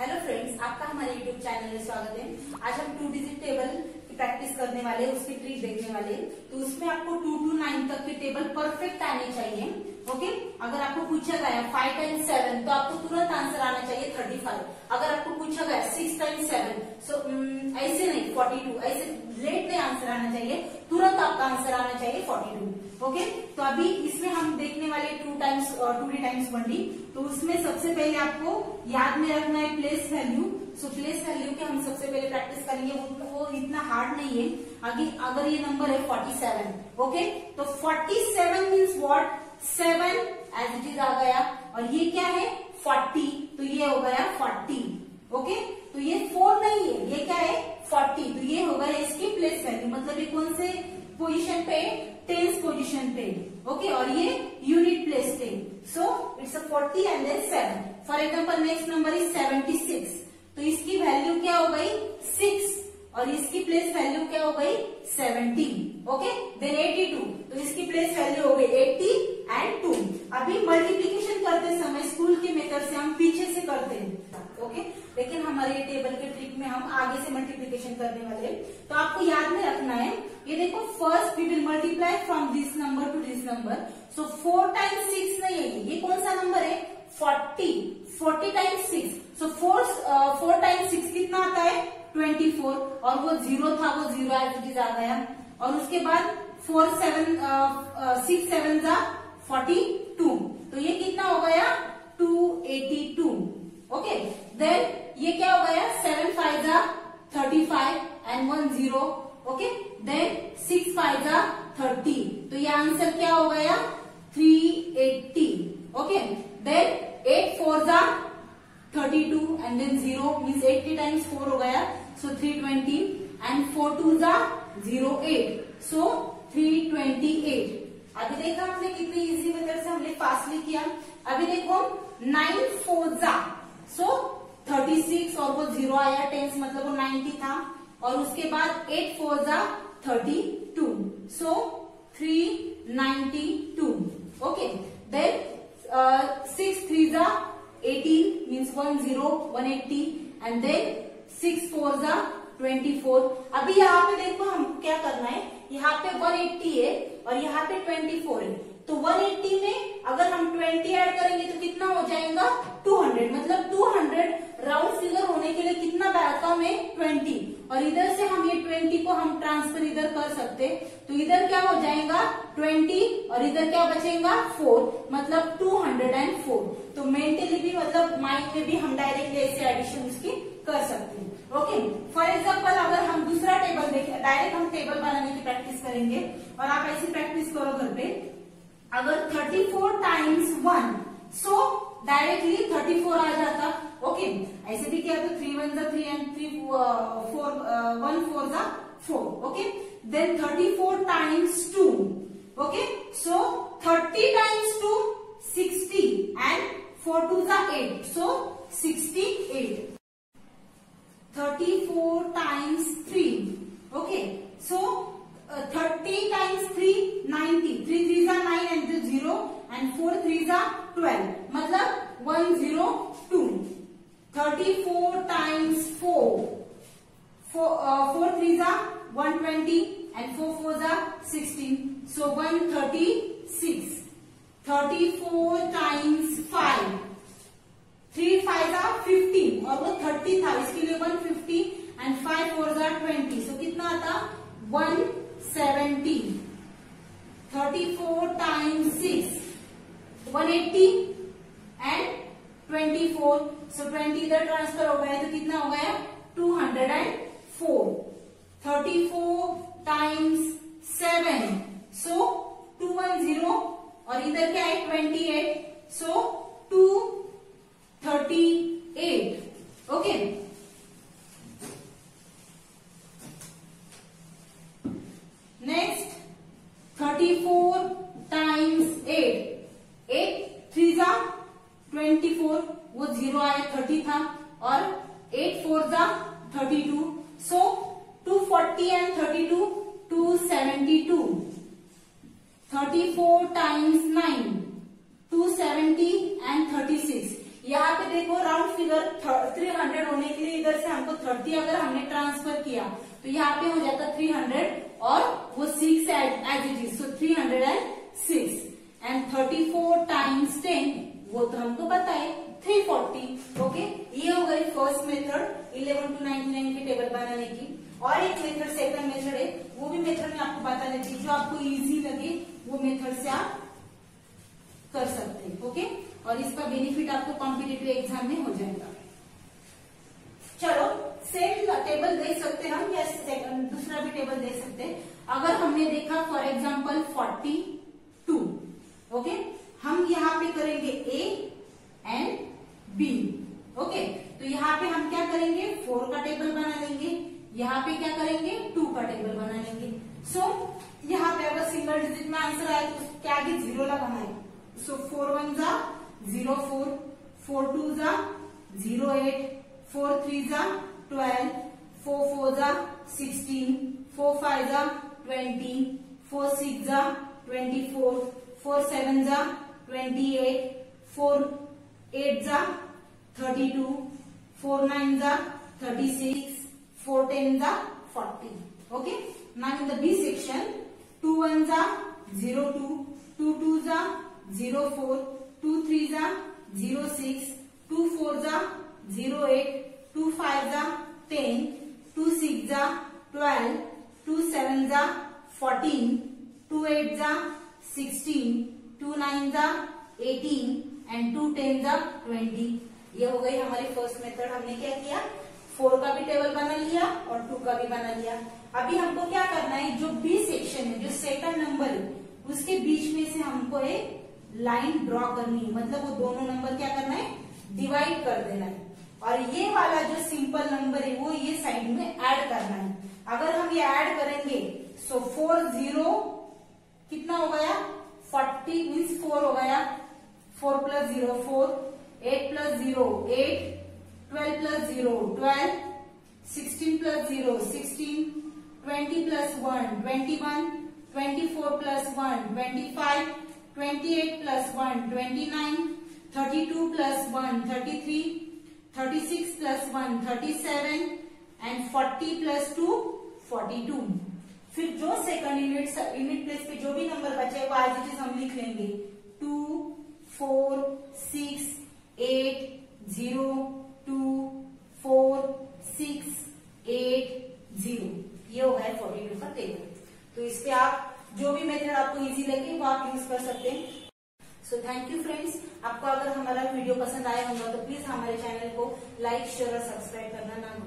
Hello friends आपका हमारे YouTube channel में स्वागत है। आज हम टू डिजिट टेबल की प्रैक्टिस करने वाले उसकी ट्रिक देखने वाले तो उसमें आपको टू टू नाइन तक के टेबल परफेक्ट आने चाहिए ओके अगर आपको पूछा गया फाइव टाइम सेवन तो आपको तुरंत आंसर आना चाहिए थर्टी फाइव अगर आपको पूछा गया सिक्स टाइम्स सेवन सो ऐसे नहीं फोर्टी टू ऐसे लेट में आंसर आना चाहिए, तुरंत आपका आंसर आना चाहिए फोर्टी टू ओके तो अभी इसमें हम देखने वाले two times two D times one D तो उसमें सबसे पहले आपको याद में रखना है place value so place value के हम सबसे पहले प्रैक्टिस करेंगे वो, वो इतना हार्ड नहीं है। आगे अगर ये नंबर है फोर्टी सेवन ओके तो forty seven means what seven as it is आ गया। और ये क्या है? फोर्टी तो ये हो गया फोर्टी ओके तो ये फोर नहीं है ये क्या है? फोर्टी तो ये हो गया इसकी प्लेस वैल्यू मतलब ये कौन से पोजीशन पे पोजीशन पे और ये प्लेस पे so it's a forty and then seven for example next number is seventy six तो इसकी वैल्यू क्या हो गई? सिक्स और इसकी प्लेस वैल्यू क्या हो गई? Seventy okay then eighty two तो इसकी प्लेस वैल्यू हो गई एट्टी एंड टू अभी मल्टीप्लीकेशन करते समय स्कूल के मेथड से हम पीछे से करते हैं। ओके लेकिन हमारे टेबल के ट्रिक में हम आगे से मल्टीप्लीकेशन करने वाले हैं। तो आपको याद में रखना है, ये देखो first we will multiply from this number number so four times six नहीं है ये कौन सा नंबर है? Forty forty times six so four four times six कितना आता है? ट्वेंटी फोर और वो ज़ीरो था, वो ज़ीरो एज इट इज़ आ गया और उसके बाद फोर सेवन सिक्स सेवन जा फोर्टी टू तो ये कितना हो गया? Two eighty two okay then ये क्या हो गया? सेवन फाइव जा thirty five and one zero okay then six five जा थर्टी तो ये आंसर क्या हो गया? Three eighty okay then eight four जा thirty two and then zero means eighty times four हो गया. So three twenty and four two जा zero eight so three twenty eight अभी देखा हमने कितनी इजी मेथड से हमने फास्टली किया. अभी देखो नाइन फोर जा सो थर्टी सिक्स और वो ज़ीरो आया. टेंस मतलब वो नाइन्टी था. और उसके बाद एट फोर जा thirty two so three ninety two okay then six three जा eighteen means one zero one eighty and then six four जा ट्वेंटी फोर अभी यहाँ पे देखो हम क्या करना है? यहाँ पे 180 है और यहाँ पे 24 है. तो 180 में अगर हम 20 ऐड करेंगे तो कितना हो जाएगा? 200 मतलब 200 राउंड फिगर होने के लिए कितना कम है? 20 और इधर से हम ये 20 को हम ट्रांसफ़र इधर कर सकते। तो इधर क्या हो जाएगा? 20 और इधर क्या बचेगा? फोर मतलब 204 तो मेंटली भी मतलब माइंड में भी हम डायरेक्टली ऐसे एडिशन उसकी कर सकते हैं। ओके फॉर एग्ज़ाम्पल अगर हम दूसरा टेबल देखें डायरेक्ट हम टेबल बनाने की प्रैक्टिस करेंगे। और आप ऐसी प्रैक्टिस करो घर पे। अगर 34 टाइम्स वन सो डायरेक्टली 34 आ जाता ओके ऐसे भी किया तो थ्री वन जा three and three four one four जा four okay then 34 times two okay so 30 times two 60 and four two जा eight so 68 34 times 3. Okay. So, uh, 30 times 3, 90. 3 3s are 9 and the 0 and 4 3s are 12. मतलब 102. 34 times 4. 4, uh, 4 3s are 120 and 4 4s are 16. So, 136. 34 times 5. Three five जा fifteen और वो thirty था इसके लिए one fifty and five four जा twenty so कितना आता one seventy thirty four times six one eighty and twenty four so twenty इधर ट्रांसफ़र हो गया तो कितना हो गया two hundred and four thirty four times seven so two one zero और इधर क्या है? Twenty eight so two 38. Okay. Next, 34 times 8. 8 3 जा 24 वो ज़ीरो आया 30 था और 8 4 जा 32 so 240 and thirty two two seventy two thirty four times nine two seventy and thirty six यहाँ पे देखो राउंड फिगर थ्री हंड्रेड होने के लिए इधर से हमको थर्टी अगर हमने ट्रांसफ़र किया तो यहाँ पे हो जाता थ्री हंड्रेड और वो six as it is so three hundred and six and thirty four times ten वो तो हमको पता है थ्री फोर्टी ओके ये हो गई first method eleven to ninety nine की टेबल बनाने की। और एक मेथड सेकंड मेथड है, वो भी मेथड में आपको बता देती जो आपको इजी लगे, वो मेथड से आप कर सकते हैं ओके और इसका बेनिफिट आपको कॉम्पिटेटिव एग्ज़ाम में हो जाएगा। चलो सेम टेबल देख सकते हैं हम, या दूसरा भी टेबल देख सकते हैं। अगर हमने देखा for example forty two okay हम यहाँ पे करेंगे ए एंड बी ओके तो यहाँ पे हम क्या करेंगे? फोर का टेबल बना लेंगे. यहाँ पे क्या करेंगे? टू का टेबल बना लेंगे. सो so, यहाँ पे अगर सिंगल डिजिट में आंसर आए तो क्या आगे ज़ीरो लगाना है? सो फोर वन जा ज़ीरो फोर फोर टू जा ज़ीरो एट फोर थ्री जा ट्वेल्व फोर फोर जा सिक्सटीन फोर फाइव जा ट्वेंटी फोर सिक्स जा ट्वेंटी फोर फोर सेवन जा ट्वेंटी एट फोर एट जा थर्टी टू फोर नाइन जा thirty six four ten जा forty okay now in the b section 2 1 जा 0 2 2 2 जा 0 4 2 3 जा 0 6 2 4 जा 0 8 2 5 जा 10 2 6 जा 12 2 7 जा 14 2 8 जा 16 2 9 जा 18 एंड टू टेन जा 20 ये हो गई हमारी फ़र्स्ट मेथड हमने क्या किया? फोर का भी टेबल बना लिया और टू का भी बना लिया। अभी हमको क्या करना है? जो बी सेक्शन है, जो सेकंड नंबर है, उसके बीच में से हमको एक लाइन ड्रॉ करनी है। मतलब वो दोनों नंबर क्या करना है? डिवाइड कर देना है। और ये वाला जो सिंपल नंबर है, वो ये साइड में ऐड करना है। अगर हम ये ऐड करेंगे सो फोर ज़ीरो कितना हो गया? फोर्टी मीन्स फोर हो गया। Four plus zero four eight plus zero eight twelve plus zero twelve sixteen plus zero sixteen twenty plus one twenty one twenty four plus one twenty five twenty eight plus one twenty nine thirty two plus one thirty three thirty six plus one thirty seven and forty plus two forty two फिर जो second unit unit place पे जो भी number बचे, वो आज it हम लिख लेंगे। Two four six eight zero two four six eight zero ये हो गया फोर्टी टू का टेबल तो इस पे आप जो भी मेथड आपको इजी लगे, वो आप यूज़ कर सकते हैं। सो थैंक यू फ्रेंड्स आपको अगर हमारा वीडियो पसंद आया होगा तो प्लीज़ हमारे चैनल को लाइक शेयर और सब्सक्राइब करना ना